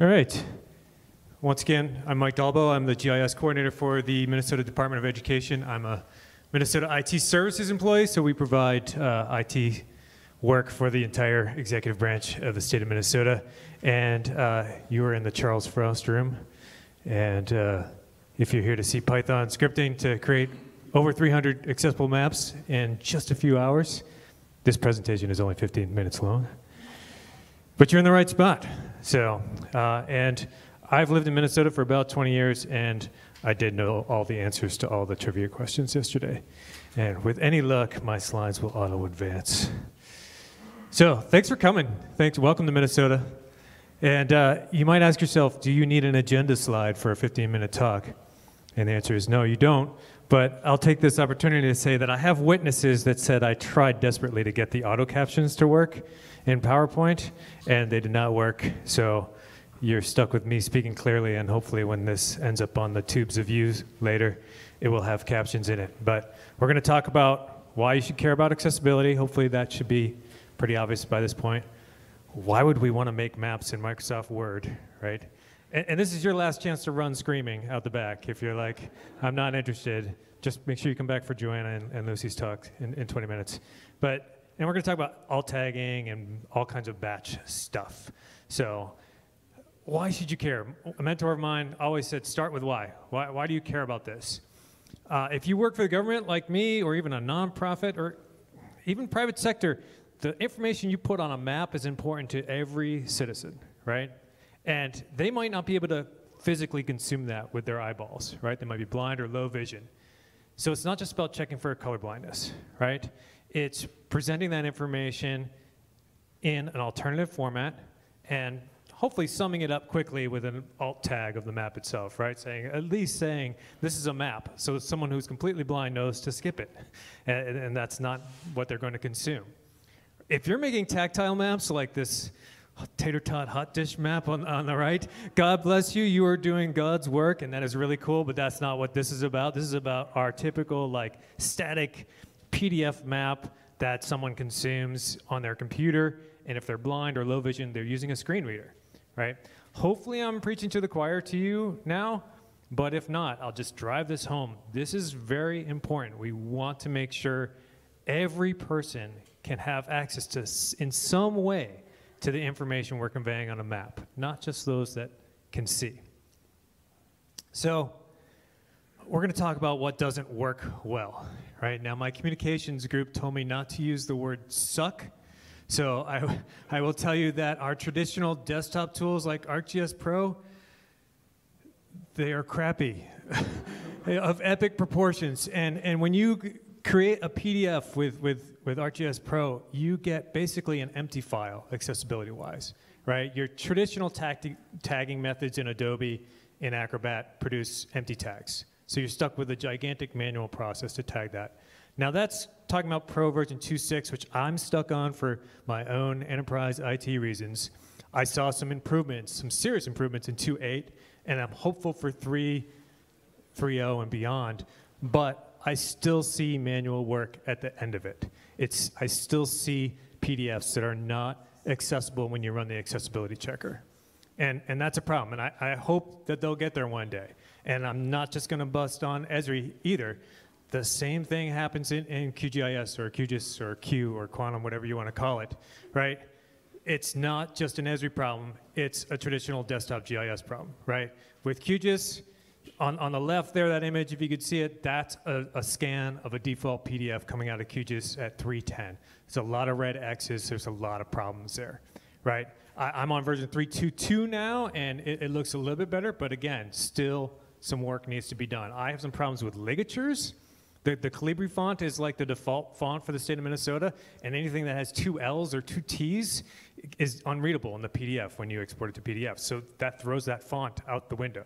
All right. Once again, I'm Mike Dolbow. I'm the GIS coordinator for the Minnesota Department of Education. I'm a Minnesota IT services employee, so we provide uh, IT work for the entire executive branch of the state of Minnesota. And uh, you are in the Charles Frost room. And uh, if you're here to see Python scripting to create over 300 accessible maps in just a few hours, this presentation is only 15 minutes long. But you're in the right spot. So, uh, and I've lived in Minnesota for about 20 years, and I did know all the answers to all the trivia questions yesterday. And with any luck, my slides will auto advance. So, thanks for coming. Thanks. Welcome to Minnesota. And uh, you might ask yourself, do you need an agenda slide for a 15 minute talk? And the answer is no, you don't. But I'll take this opportunity to say that I have witnesses that said I tried desperately to get the auto captions to work in PowerPoint, and they did not work. So you're stuck with me speaking clearly, and hopefully, when this ends up on the tubes of views later, it will have captions in it. But we're going to talk about why you should care about accessibility. Hopefully, that should be pretty obvious by this point. Why would we want to make maps in Microsoft Word, right? And, and, this is your last chance to run screaming out the back. If you're like, I'm not interested, just make sure you come back for Joanna and, and Lucy's talk in, in 20 minutes. But, and we're going to talk about alt tagging and all kinds of batch stuff. So, why should you care? A mentor of mine always said, start with why. Why, why do you care about this? Uh, if you work for the government like me, or even a nonprofit, or even private sector, the information you put on a map is important to every citizen, right? And they might not be able to physically consume that with their eyeballs, right? They might be blind or low vision. So it's not just about checking for color blindness, right? It's presenting that information in an alternative format and hopefully summing it up quickly with an alt tag of the map itself, right? Saying, at least saying, this is a map. So someone who's completely blind knows to skip it. And, and that's not what they're going to consume. If you're making tactile maps like this tater tot hot dish map on, on the right. God bless you. You are doing God's work, and that is really cool, but that's not what this is about. This is about our typical, like, static PDF map that someone consumes on their computer. And if they're blind or low vision, they're using a screen reader, right? Hopefully, I'm preaching to the choir to you now, but if not, I'll just drive this home. This is very important. We want to make sure every person can have access to, in some way, to the information we're conveying on a map, not just those that can see. So, we're going to talk about what doesn't work well. Right now, my communications group told me not to use the word suck. So I, I will tell you that our traditional desktop tools like ArcGIS Pro, they are crappy, of epic proportions. And, and when you create a PDF with, with, with ArcGIS Pro, you get basically an empty file accessibility wise, right? Your traditional tag tagging methods in Adobe in Acrobat produce empty tags. So you're stuck with a gigantic manual process to tag that. Now that's talking about Pro version 2.6, which I'm stuck on for my own enterprise IT reasons. I saw some improvements, some serious improvements in 2.8, and I'm hopeful for 3, 3.0 and beyond. But I still see manual work at the end of it. It's, I still see PDFs that are not accessible when you run the accessibility checker. And, and that's a problem. And I, I hope that they'll get there one day. And I'm not just going to bust on Esri either. The same thing happens in, in QGIS or QGIS or Q or Quantum, whatever you want to call it, right? It's not just an Esri problem, it's a traditional desktop GIS problem, right? With QGIS, on, on the left there, that image, if you could see it, that's a, a, scan of a default PDF coming out of QGIS at 310. There's a lot of red X's, there's a lot of problems there, right? I, am on version 322 now, and it, it looks a little bit better, but again, still some work needs to be done. I have some problems with ligatures. The, the Calibri font is like the default font for the state of Minnesota, and anything that has two L's or two T's is unreadable in the PDF when you export it to PDF. So that throws that font out the window.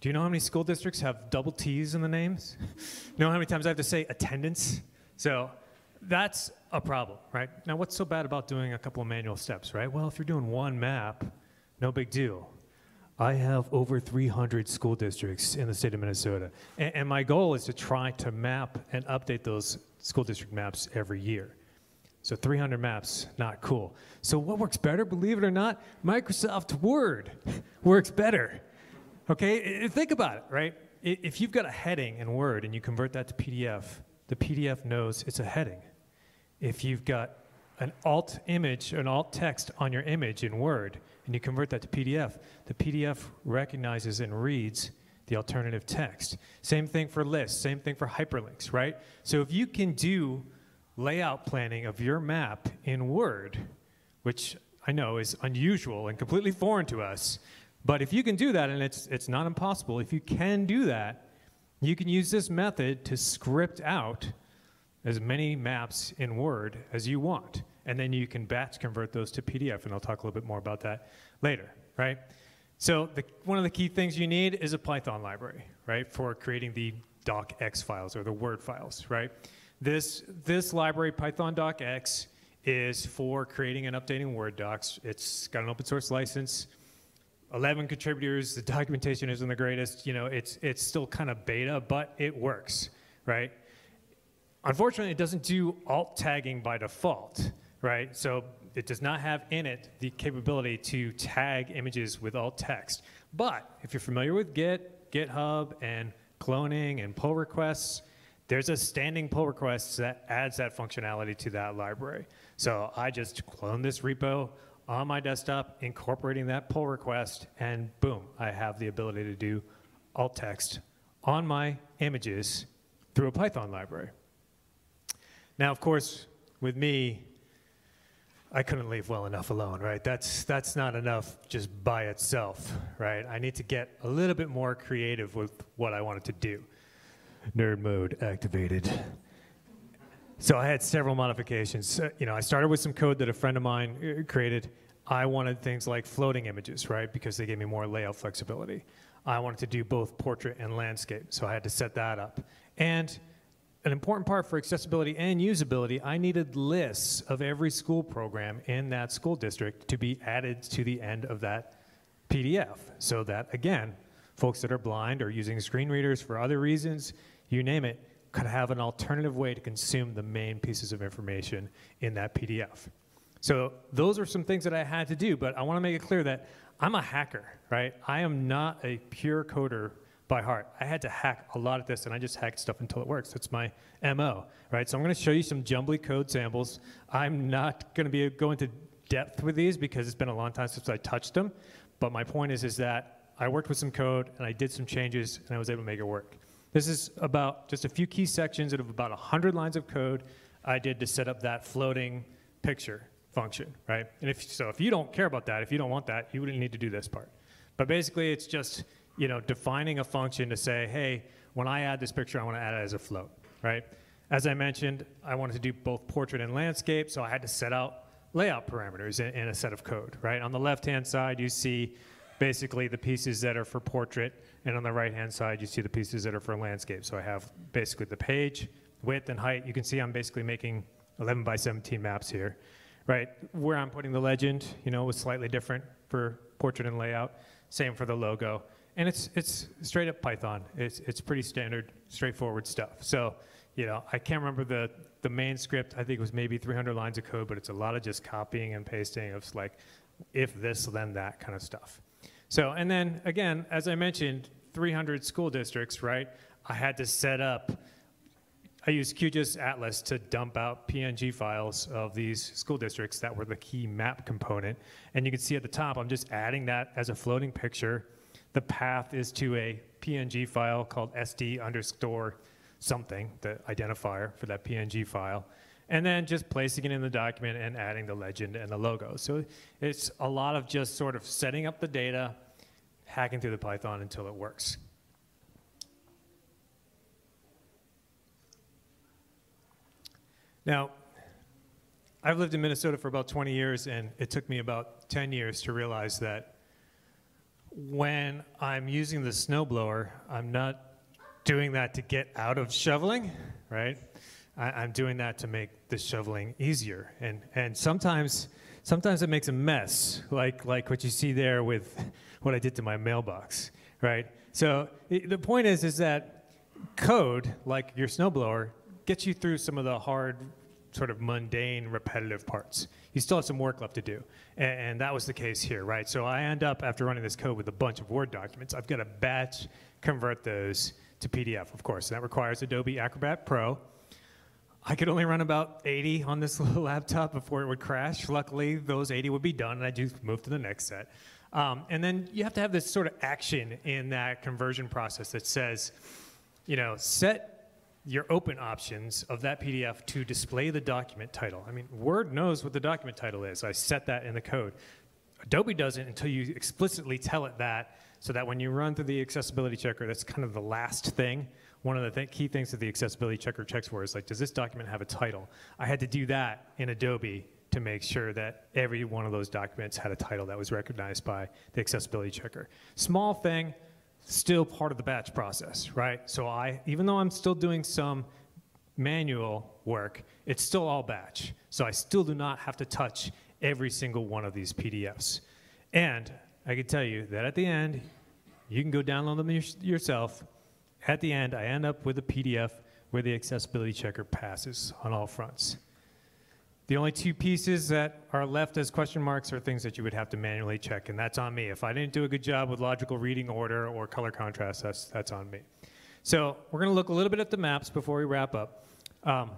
Do you know how many school districts have double T's in the names? know how many times I have to say attendance? So that's a problem, right? Now, what's so bad about doing a couple of manual steps, right? Well, if you're doing one map, no big deal. I have over 300 school districts in the state of Minnesota. And, and, my goal is to try to map and update those school district maps every year. So 300 maps, not cool. So what works better, believe it or not? Microsoft Word works better. Okay, think about it, right? If you've got a heading in Word and you convert that to PDF, the PDF knows it's a heading. If you've got an alt image, an alt text on your image in Word, and you convert that to PDF, the PDF recognizes and reads the alternative text. Same thing for lists, same thing for hyperlinks, right? So if you can do layout planning of your map in Word, which I know is unusual and completely foreign to us, but if you can do that, and it's, it's not impossible, if you can do that, you can use this method to script out as many maps in Word as you want. And then you can batch convert those to PDF, and I'll talk a little bit more about that later, right? So the, one of the key things you need is a Python library, right, for creating the docx files or the Word files, right? This, this library, Python docx, is for creating and updating Word docs. It's got an open source license. 11 contributors. The documentation isn't the greatest. You know, it's it's still kind of beta, but it works, right? Unfortunately, it doesn't do alt tagging by default, right? So it does not have in it the capability to tag images with alt text. But if you're familiar with Git, GitHub, and cloning and pull requests, there's a standing pull request that adds that functionality to that library. So I just clone this repo on my desktop, incorporating that pull request, and boom, I have the ability to do alt text on my images through a Python library. Now, of course, with me, I couldn't leave well enough alone, right? That's, that's not enough just by itself, right? I need to get a little bit more creative with what I wanted to do. Nerd mode activated. So I had several modifications. Uh, you know, I started with some code that a friend of mine uh, created. I wanted things like floating images, right? Because they gave me more layout flexibility. I wanted to do both portrait and landscape, so I had to set that up. And an important part for accessibility and usability, I needed lists of every school program in that school district to be added to the end of that PDF so that, again, folks that are blind or using screen readers for other reasons, you name it, could have an alternative way to consume the main pieces of information in that PDF. So those are some things that I had to do, but I want to make it clear that I'm a hacker, right? I am not a pure coder by heart. I had to hack a lot of this, and I just hacked stuff until it works. That's my MO, right? So I'm going to show you some jumbly code samples. I'm not going to be going to depth with these because it's been a long time since I touched them. But my point is, is that I worked with some code and I did some changes and I was able to make it work. This is about just a few key sections out of about 100 lines of code I did to set up that floating picture function, right? And if so, if you don't care about that, if you don't want that, you wouldn't need to do this part. But basically, it's just you know defining a function to say, hey, when I add this picture, I want to add it as a float, right? As I mentioned, I wanted to do both portrait and landscape, so I had to set out layout parameters in, in a set of code, right? On the left-hand side, you see basically the pieces that are for portrait, and on the right-hand side, you see the pieces that are for landscape. So I have basically the page, width, and height. You can see I'm basically making 11 by 17 maps here, right? Where I'm putting the legend, you know, was slightly different for portrait and layout. Same for the logo. And it's, it's straight up Python. It's, it's pretty standard, straightforward stuff. So, you know, I can't remember the, the main script. I think it was maybe 300 lines of code, but it's a lot of just copying and pasting of like, if this, then that kind of stuff. So, and then again, as I mentioned, 300 school districts, right? I had to set up, I used QGIS Atlas to dump out PNG files of these school districts that were the key map component. And you can see at the top, I'm just adding that as a floating picture. The path is to a PNG file called SD underscore something, the identifier for that PNG file and then just placing it in the document and adding the legend and the logo. So it's a lot of just sort of setting up the data, hacking through the Python until it works. Now, I've lived in Minnesota for about 20 years, and it took me about 10 years to realize that when I'm using the snowblower, I'm not doing that to get out of shoveling, right? I, am doing that to make the shoveling easier. And, and sometimes, sometimes it makes a mess, like, like what you see there with what I did to my mailbox, right? So the point is, is that code, like your snowblower, gets you through some of the hard sort of mundane, repetitive parts. You still have some work left to do. And, and that was the case here, right? So I end up, after running this code with a bunch of Word documents, I've got to batch convert those to PDF, of course. And that requires Adobe Acrobat Pro. I could only run about 80 on this little laptop before it would crash. Luckily, those 80 would be done, and I just move to the next set. Um, and then you have to have this sort of action in that conversion process that says, you know, set your open options of that PDF to display the document title. I mean, Word knows what the document title is. I set that in the code. Adobe doesn't until you explicitly tell it that, so that when you run through the accessibility checker, that's kind of the last thing. One of the th key things that the accessibility checker checks for is like, does this document have a title? I had to do that in Adobe to make sure that every one of those documents had a title that was recognized by the accessibility checker. Small thing, still part of the batch process, right? So I, even though I'm still doing some manual work, it's still all batch. So I still do not have to touch every single one of these PDFs. And I can tell you that at the end, you can go download them yourself. At the end, I end up with a PDF where the accessibility checker passes on all fronts. The only two pieces that are left as question marks are things that you would have to manually check, and that's on me. If I didn't do a good job with logical reading order or color contrast, that's, that's on me. So we're going to look a little bit at the maps before we wrap up, um,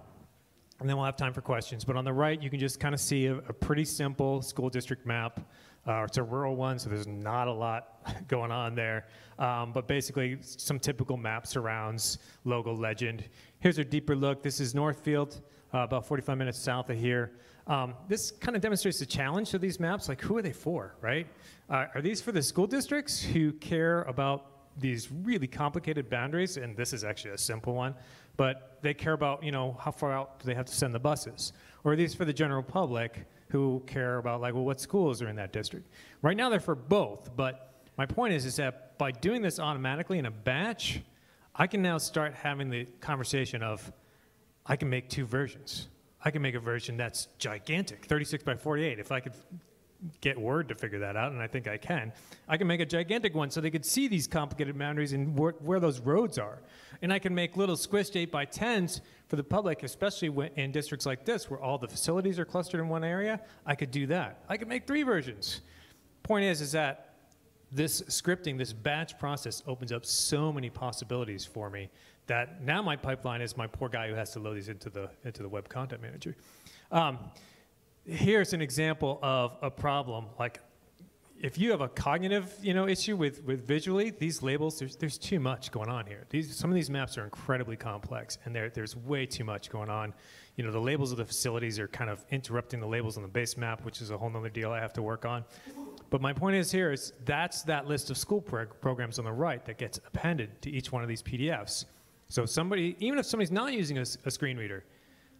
and then we'll have time for questions. But on the right, you can just kind of see a, a pretty simple school district map. Uh, it's a rural one, so there's not a lot going on there. Um, but basically, some typical map surrounds logo legend. Here's a deeper look. This is Northfield uh, about 45 minutes south of here. Um, this kind of demonstrates the challenge of these maps. Like, who are they for, right? Uh, are these for the school districts who care about these really complicated boundaries? And this is actually a simple one, but they care about, you know, how far out do they have to send the buses? Or are these for the general public who care about, like, well, what schools are in that district? Right now, they're for both, but my point is, is that by doing this automatically in a batch, I can now start having the conversation of, I can make two versions. I can make a version that's gigantic, 36 by 48. If I could get Word to figure that out, and I think I can, I can make a gigantic one so they could see these complicated boundaries and where, where those roads are. And I can make little squished 8 by 10s for the public, especially in districts like this where all the facilities are clustered in one area. I could do that. I could make three versions. Point is, is that this scripting, this batch process opens up so many possibilities for me that now my pipeline is my poor guy who has to load these into the, into the web content manager. Um, here's an example of a problem like if you have a cognitive you know issue with, with visually these labels there's, there's too much going on here. These, some of these maps are incredibly complex and there, there's way too much going on. You know the labels of the facilities are kind of interrupting the labels on the base map which is a whole other deal i have to work on. But my point is here is that's that list of school prog programs on the right that gets appended to each one of these pdfs so somebody, even if somebody's not using a, a screen reader,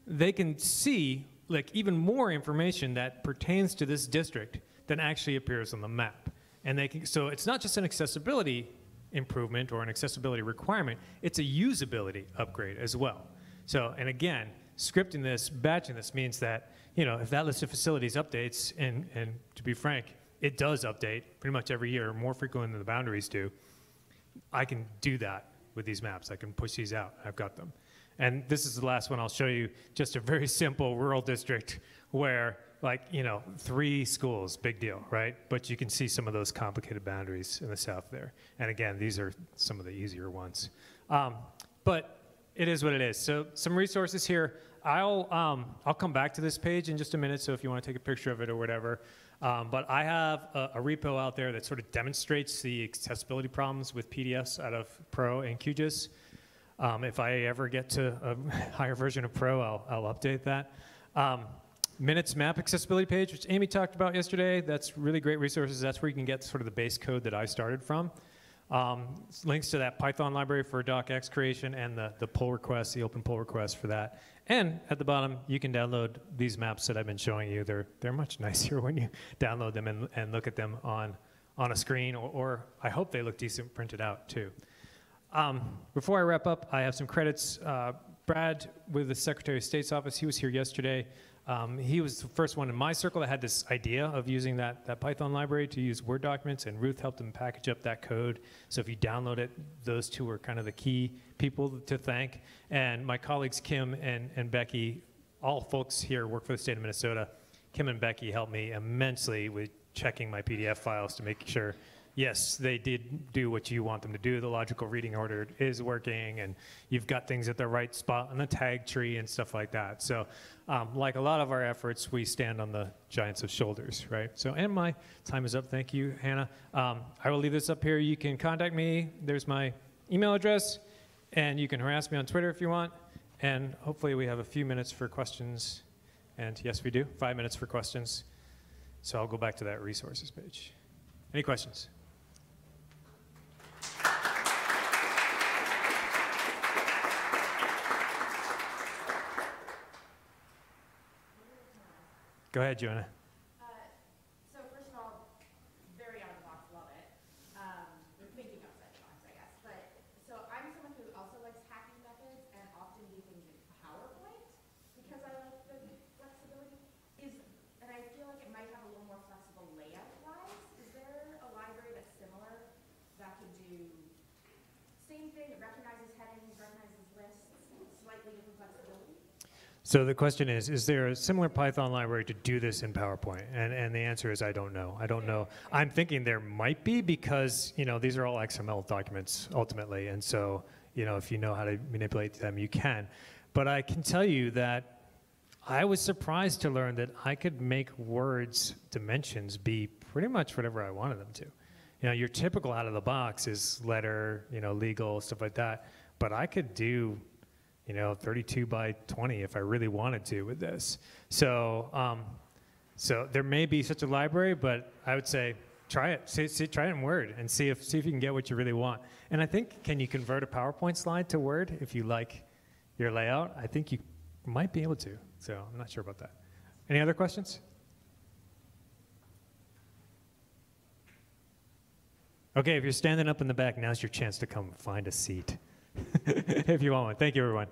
they can see like even more information that pertains to this district than actually appears on the map. And they can, so it's not just an accessibility improvement or an accessibility requirement, it's a usability upgrade as well. So, and again, scripting this, batching this means that, you know, if that list of facilities updates, and, and to be frank, it does update pretty much every year, more frequently than the boundaries do, I can do that with these maps. I can push these out. I've got them. And this is the last one I'll show you, just a very simple rural district where like, you know, three schools, big deal, right? But you can see some of those complicated boundaries in the south there. And again, these are some of the easier ones. Um, but it is what it is. So some resources here. I'll, um, I'll come back to this page in just a minute, so if you want to take a picture of it or whatever. Um, but I have a, a, repo out there that sort of demonstrates the accessibility problems with PDFs out of Pro and QGIS. Um, if I ever get to a higher version of Pro, I'll, I'll update that. Um, Minutes map accessibility page, which Amy talked about yesterday, that's really great resources. That's where you can get sort of the base code that I started from. Um, links to that Python library for docx creation and the, the pull request, the open pull request for that. And at the bottom, you can download these maps that I've been showing you. They're, they're much nicer when you download them and, and look at them on, on a screen, or, or I hope they look decent printed out too. Um, before I wrap up, I have some credits. Uh, Brad with the Secretary of State's office, he was here yesterday. Um, he was the first one in my circle that had this idea of using that, that Python library to use Word documents, and Ruth helped him package up that code. So if you download it, those two are kind of the key people to thank. And my colleagues Kim and, and Becky all folks here work for the state of Minnesota. Kim and Becky helped me immensely with checking my PDF files to make sure, yes, they did do what you want them to do. The logical reading order is working, and you've got things at the right spot on the tag tree and stuff like that. So, um, like a lot of our efforts, we stand on the giants of shoulders, right? So, and my time is up. Thank you, Hannah. Um, I will leave this up here. You can contact me. There's my email address, and you can harass me on Twitter if you want. And hopefully, we have a few minutes for questions. And yes, we do. Five minutes for questions. So I'll go back to that resources page. Any questions? Go ahead, Joanna. Uh, So first of all, very out of the box, love it. Um, we're thinking outside the box, I guess. But, so I'm someone who also likes hacking methods and often do things in PowerPoint because I like the flexibility. Is, and I feel like it might have a little more flexible layout wise. Is there a library that's similar that could do same thing, it recognizes headings, recognizes lists, slightly different flexibility? So the question is, is there a similar Python library to do this in PowerPoint? And, and the answer is I don't know. I don't know. I'm thinking there might be because, you know, these are all XML documents ultimately. And so, you know, if you know how to manipulate them, you can. But I can tell you that I was surprised to learn that I could make words dimensions be pretty much whatever I wanted them to. You know, your typical out of the box is letter, you know, legal, stuff like that. But I could do you know, 32 by 20 if I really wanted to with this. So, um, so there may be such a library, but I would say try it. See, see, try it in Word and see if see if you can get what you really want. And I think can you convert a PowerPoint slide to Word if you like your layout? I think you might be able to. So I'm not sure about that. Any other questions? Okay, if you're standing up in the back, now's your chance to come find a seat if you want one. Thank you, everyone.